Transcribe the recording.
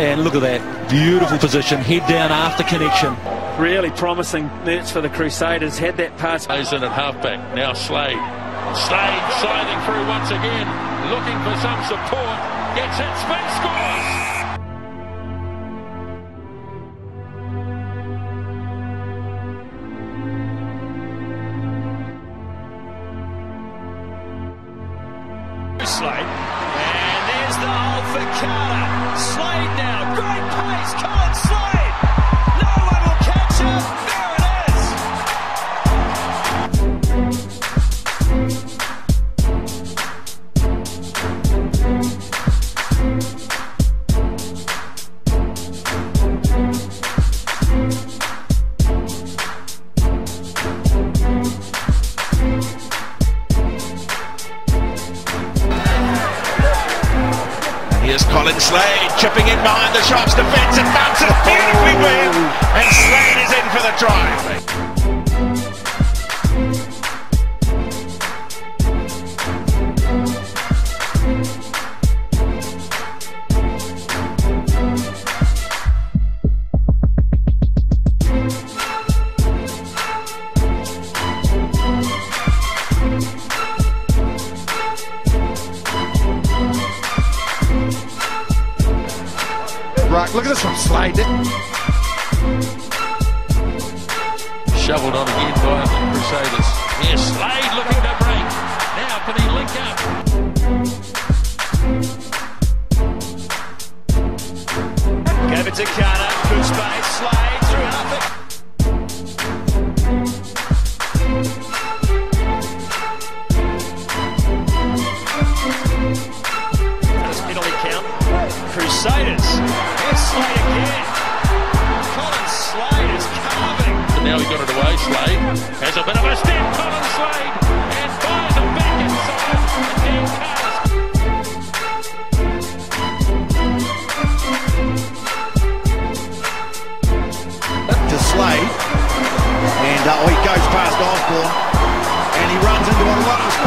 And look at that. Beautiful position. Head down after connection. Really promising Mertz for the Crusaders. Had that pass. Plays in at halfback. Now Slade. Slade sliding through once again. Looking for some support. Gets it. Spin scores. Slade. And there's the hole for Carter. Here's Colin Slade chipping in behind the Sharks defence and bounces beautifully him. And Slade is in for the try. Right, look at this one. Slade. Shoveled on again by the Crusaders. Here's Slade looking to break. Now can he link up? Gave it to Carter. Good space. Slade through half it. Now he got it away. Slade has a bit of a step. Colin Slade and fires it back inside. Dan to Slade and uh, oh, he goes past Osborne and he runs into a lot of